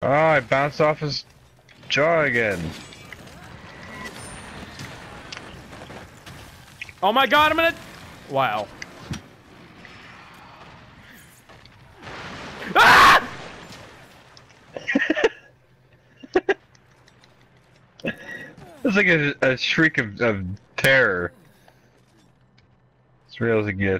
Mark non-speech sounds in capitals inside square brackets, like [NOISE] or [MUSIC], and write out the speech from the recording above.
Oh, I bounced off his jaw again. Oh my god, I'm gonna. Wow. Ah! [LAUGHS] It's like a, a shriek of, of terror. It's real as it gets.